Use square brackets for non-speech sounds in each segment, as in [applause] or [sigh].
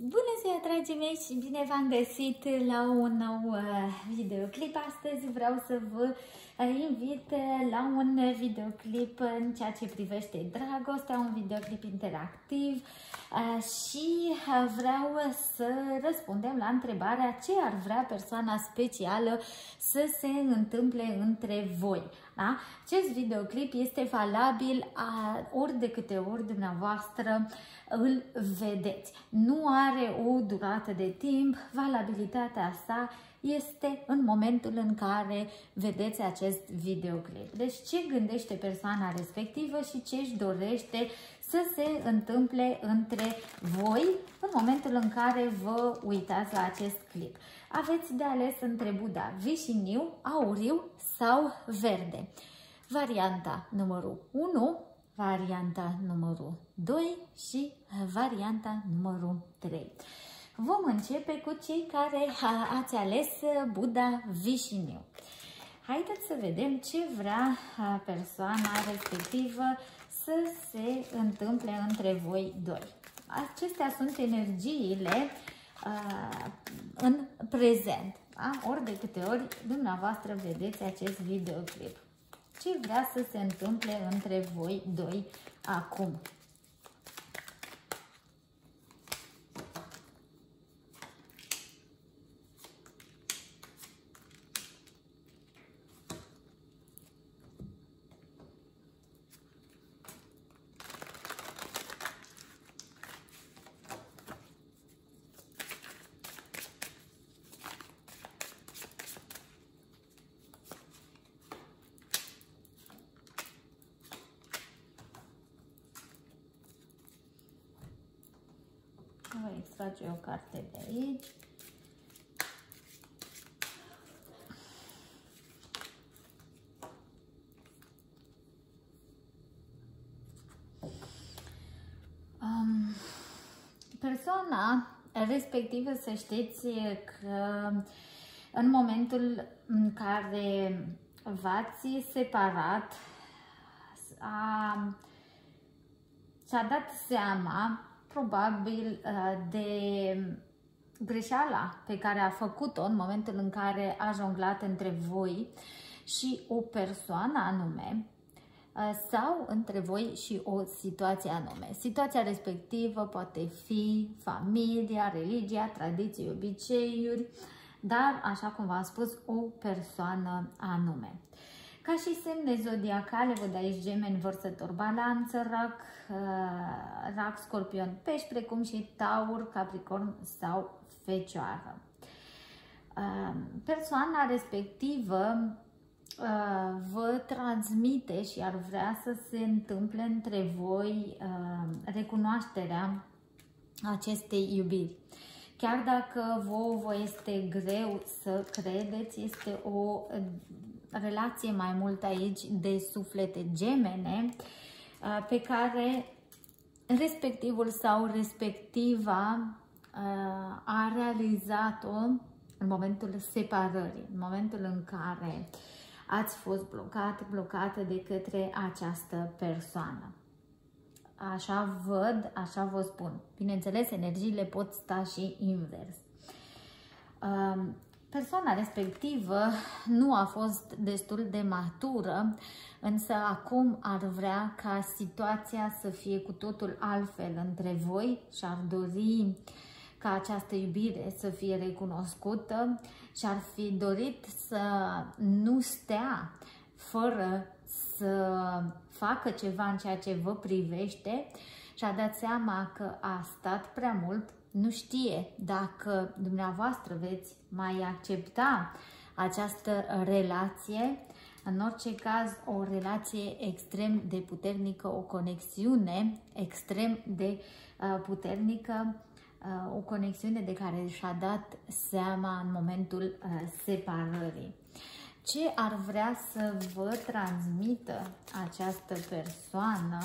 Bună ziua, dragii mei, și bine v-am găsit la un nou uh, videoclip. Astăzi vreau să vă uh, invit uh, la un videoclip în ceea ce privește dragostea, un videoclip interactiv și vreau să răspundem la întrebarea ce ar vrea persoana specială să se întâmple între voi. Da? Acest videoclip este valabil a ori de câte ori dumneavoastră îl vedeți. Nu are o durată de timp, valabilitatea sa este în momentul în care vedeți acest videoclip. Deci ce gândește persoana respectivă și ce își dorește să se întâmple între voi în momentul în care vă uitați la acest clip. Aveți de ales între Buda vișiniu, auriu sau verde. Varianta numărul 1 varianta numărul 2 și varianta numărul 3. Vom începe cu cei care ați ales Buddha Vișiniu. Haideți să vedem ce vrea persoana respectivă să se întâmple între voi doi. Acestea sunt energiile uh, în prezent. Da? Ori de câte ori dumneavoastră vedeți acest videoclip ce vrea să se întâmple între voi doi acum. Voi extrage o carte de aici. Um, persoana respectivă să știți că în momentul în care v-ați separat a, și-a dat seama probabil uh, de greșeala pe care a făcut-o în momentul în care a jonglat între voi și o persoană anume uh, sau între voi și o situație anume. Situația respectivă poate fi familia, religia, tradiții, obiceiuri, dar, așa cum v-am spus, o persoană anume. Ca și semne zodiacale, văd aici gemeni, vărsător, balanță, rac, uh, rac, scorpion, pești, precum și taur, capricorn sau fecioară. Uh, persoana respectivă uh, vă transmite și ar vrea să se întâmple între voi recunoașterea acestei iubiri. Chiar dacă vouă vă este greu să credeți, este o relație mai mult aici de suflete gemene uh, pe care respectivul sau respectiva uh, a realizat-o în momentul separării, în momentul în care ați fost blocat, blocată de către această persoană. Așa văd, așa vă spun. Bineînțeles, energiile pot sta și invers. Um, Persoana respectivă nu a fost destul de matură, însă acum ar vrea ca situația să fie cu totul altfel între voi și ar dori ca această iubire să fie recunoscută și ar fi dorit să nu stea fără să facă ceva în ceea ce vă privește și a dat seama că a stat prea mult nu știe dacă dumneavoastră veți mai accepta această relație, în orice caz o relație extrem de puternică, o conexiune extrem de uh, puternică, uh, o conexiune de care și-a dat seama în momentul uh, separării. Ce ar vrea să vă transmită această persoană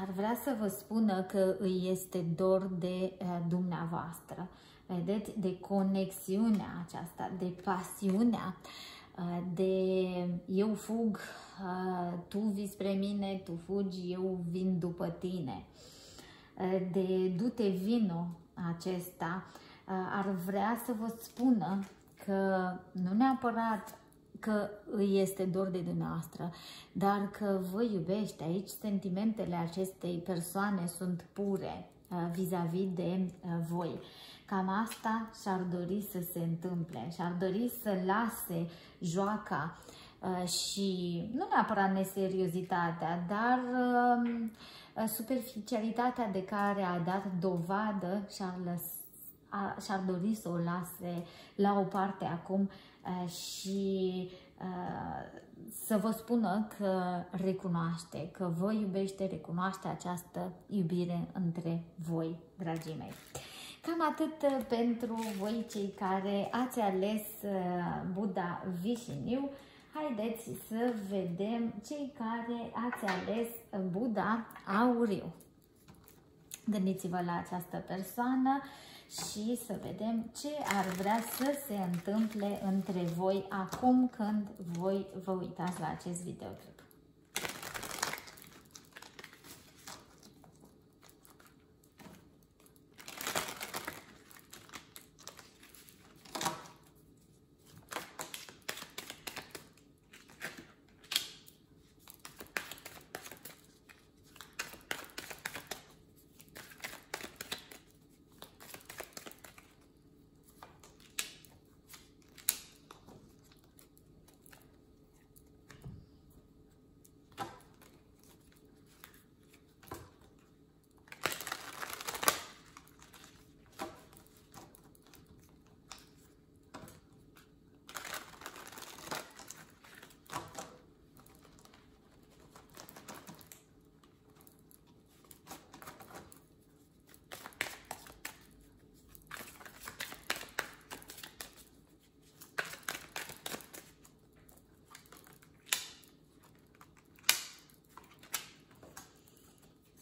ar vrea să vă spună că îi este dor de uh, dumneavoastră. Vedeți? De conexiunea aceasta, de pasiunea, uh, de eu fug, uh, tu vii spre mine, tu fugi, eu vin după tine. de dute vino acesta ar vrea să vă spună că nu neapărat că îi este dor de dumneavoastră, dar că vă iubește. Aici sentimentele acestei persoane sunt pure vis-a-vis -vis de voi. Cam asta și-ar dori să se întâmple, și-ar dori să lase joaca și nu neapărat neseriozitatea, dar superficialitatea de care a dat dovadă și-ar lăsa și-ar dori să o lase la o parte acum și să vă spună că recunoaște, că vă iubește, recunoaște această iubire între voi, dragii mei. Cam atât pentru voi cei care ați ales Buddha Vishinu. Haideți să vedem cei care ați ales Buddha Auriu. Gândiți-vă la această persoană și să vedem ce ar vrea să se întâmple între voi acum când voi vă uitați la acest videoclip.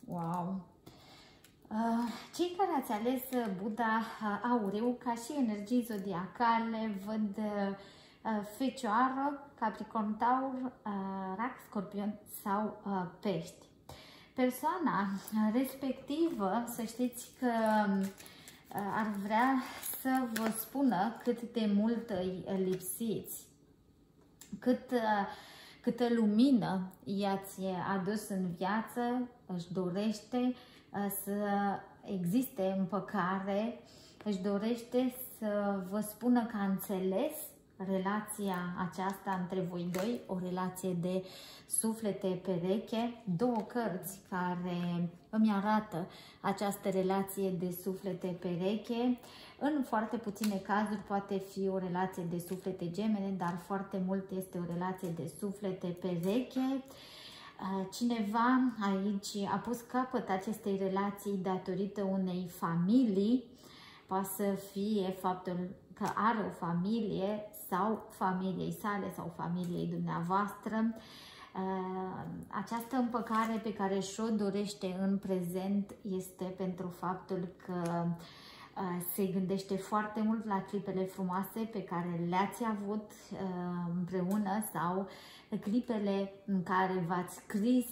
Wow! Uh, cei care ați ales Buddha uh, Aureu ca și energii zodiacale văd uh, Fecioară, Capricorn, Taur, Rac, Scorpion sau Pești. Persoana respectivă, să știți că ar vrea să vă spună cât de mult îi lipsiți, cât câtă lumină i-ați adus în viață, își dorește uh, să existe împăcare, își dorește să vă spună că a înțeles relația aceasta între voi doi, o relație de suflete pereche, două cărți care îmi arată această relație de suflete pereche. În foarte puține cazuri poate fi o relație de suflete gemene, dar foarte mult este o relație de suflete pereche. Cineva aici a pus capăt acestei relații datorită unei familii, poate să fie faptul că are o familie sau familiei sale sau familiei dumneavoastră. Uh, această împăcare pe care și-o dorește în prezent este pentru faptul că uh, se gândește foarte mult la clipele frumoase pe care le-ați avut uh, împreună sau clipele în care v-ați scris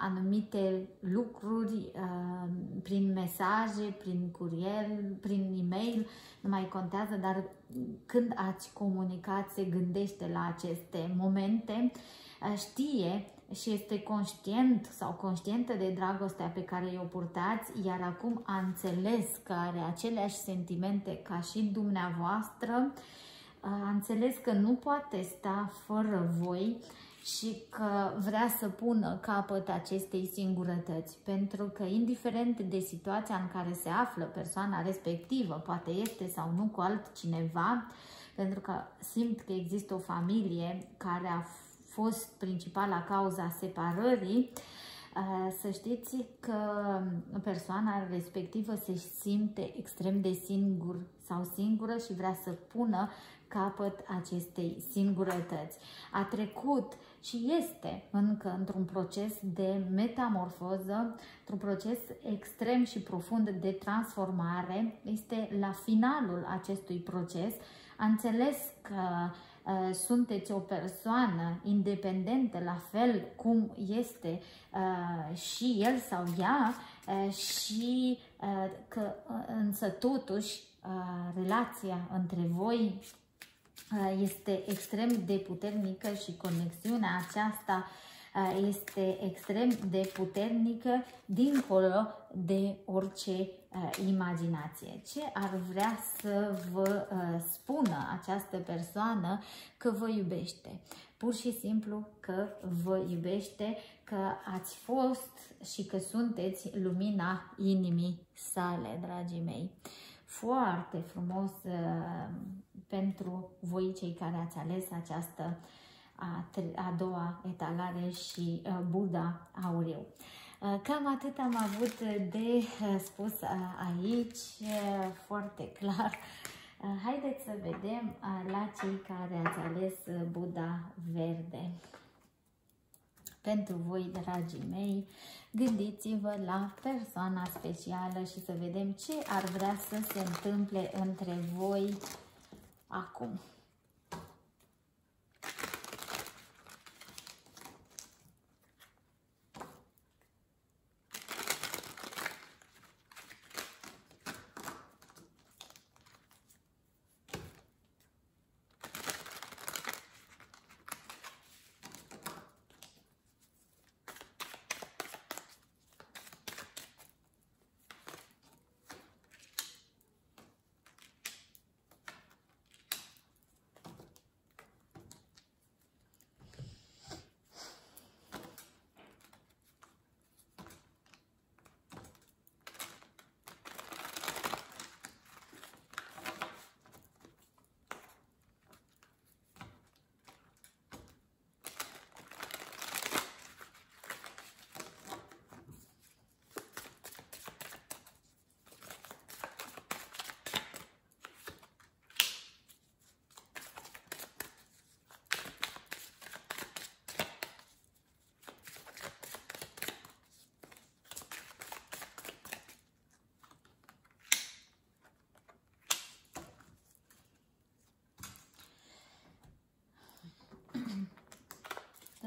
anumite lucruri prin mesaje, prin curier, prin e-mail, nu mai contează, dar când ați comunicat se gândește la aceste momente, știe și este conștient sau conștientă de dragostea pe care o purtați, iar acum a înțeles că are aceleași sentimente ca și dumneavoastră, a înțeles că nu poate sta fără voi și că vrea să pună capăt acestei singurătăți, pentru că indiferent de situația în care se află persoana respectivă, poate este sau nu cu altcineva, pentru că simt că există o familie care a fost principala cauza separării, uh, să știți că persoana respectivă se simte extrem de singur sau singură și vrea să pună capăt acestei singurătăți. A trecut și este încă într-un proces de metamorfoză, într-un proces extrem și profund de transformare. Este la finalul acestui proces. A înțeles că uh, sunteți o persoană independentă, la fel cum este uh, și el sau ea, și că însă totuși relația între voi este extrem de puternică și conexiunea aceasta este extrem de puternică dincolo de orice imaginație. Ce ar vrea să vă spună această persoană că vă iubește? Pur și simplu că vă iubește, că ați fost și că sunteți lumina inimii sale, dragii mei. Foarte frumos uh, pentru voi cei care ați ales această a, a doua etalare și uh, Buddha auriu. Uh, cam atât am avut de uh, spus aici, foarte [laughs] clar. Haideți să vedem la cei care ați ales Buddha verde. Pentru voi, dragii mei, gândiți-vă la persoana specială și să vedem ce ar vrea să se întâmple între voi acum.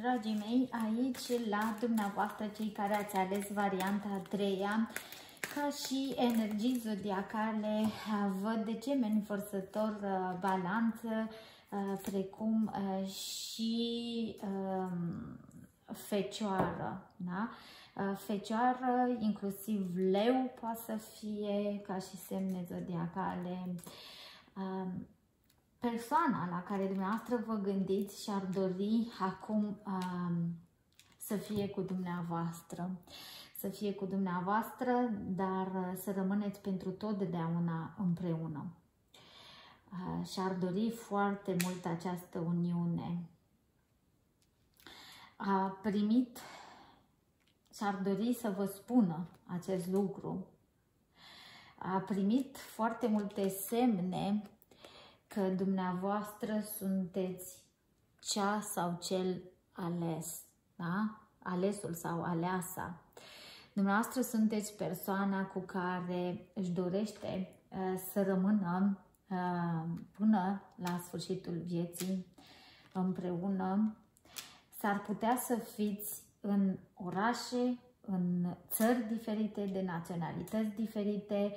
Dragii mei, aici la dumneavoastră, cei care ați ales varianta a treia, ca și energii zodiacale, văd de gemeni forțător balanță, precum și um, fecioară, da? Fecioară, inclusiv leu poate să fie, ca și semne zodiacale, um, persoana la care dumneavoastră vă gândiți și ar dori acum um, să fie cu dumneavoastră. Să fie cu dumneavoastră, dar să rămâneți pentru totdeauna împreună. Uh, și ar dori foarte mult această uniune. A primit și ar dori să vă spună acest lucru. A primit foarte multe semne că dumneavoastră sunteți cea sau cel ales, da? Alesul sau aleasa. Dumneavoastră sunteți persoana cu care își dorește uh, să rămână uh, până la sfârșitul vieții împreună. S-ar putea să fiți în orașe, în țări diferite, de naționalități diferite,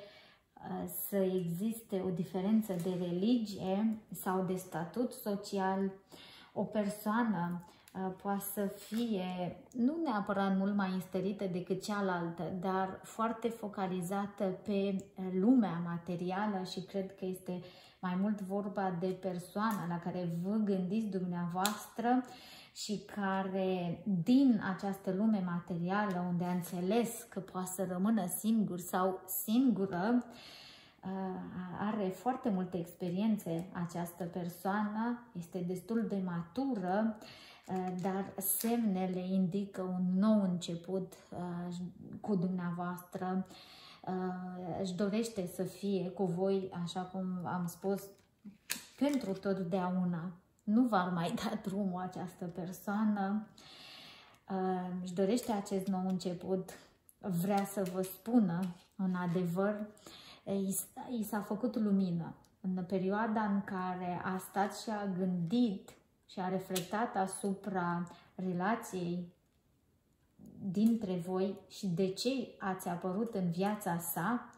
să existe o diferență de religie sau de statut social, o persoană uh, poate să fie nu neapărat mult mai înstărită decât cealaltă, dar foarte focalizată pe lumea materială și cred că este mai mult vorba de persoana la care vă gândiți dumneavoastră și care din această lume materială unde a înțeles că poate să rămână singur sau singură, uh, are foarte multe experiențe această persoană, este destul de matură, uh, dar semnele indică un nou început uh, cu dumneavoastră, își dorește să fie cu voi, așa cum am spus, pentru totdeauna nu va mai da [laughs] drumul această persoană, uh, își dorește acest nou început, vrea să vă spună în adevăr, i s-a făcut lumină. În perioada în care a stat și a gândit și a reflectat asupra relației dintre voi și de ce ați apărut în viața sa,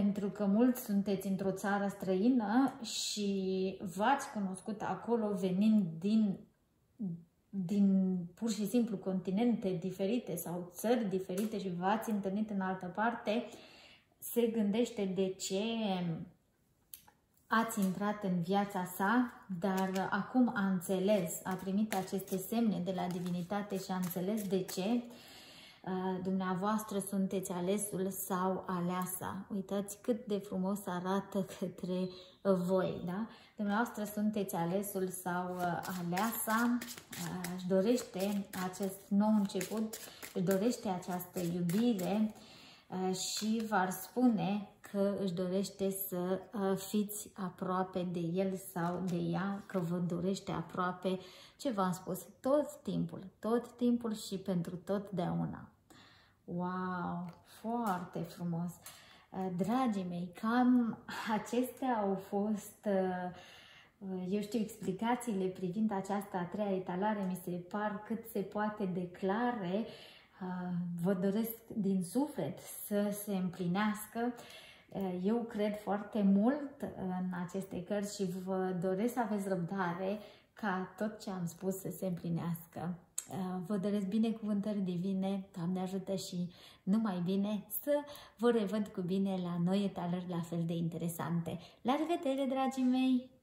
pentru că mulți sunteți într-o țară străină și v-ați cunoscut acolo venind din, din pur și simplu continente diferite sau țări diferite și v-ați întâlnit în altă parte, se gândește de ce ați intrat în viața sa, dar acum a înțeles, a primit aceste semne de la divinitate și a înțeles de ce. uh, dumneavoastră sunteți alesul sau aleasa. Uitați cât de frumos arată [laughs] către voi, da? Dumneavoastră sunteți alesul sau uh, aleasa, uh, își dorește acest nou început, își dorește această iubire și v-ar spune că își dorește să uh, fiți aproape de el sau de ea, că vă dorește aproape ce v-am spus tot timpul, tot timpul și pentru totdeauna. Wow, foarte frumos! Uh, dragii mei, cam acestea au fost, uh, eu știu, explicațiile privind această a treia etalare, mi se par cât se poate declare. Vă doresc din suflet să se împlinească Eh, eu cred foarte mult în aceste cărți și vă doresc să aveți răbdare ca tot ce am spus să se împlinească. Eh, vă doresc binecuvântări divine, Doamne ajută și numai bine să vă revăd cu bine la noi etalări la fel de interesante. La revedere, dragii mei!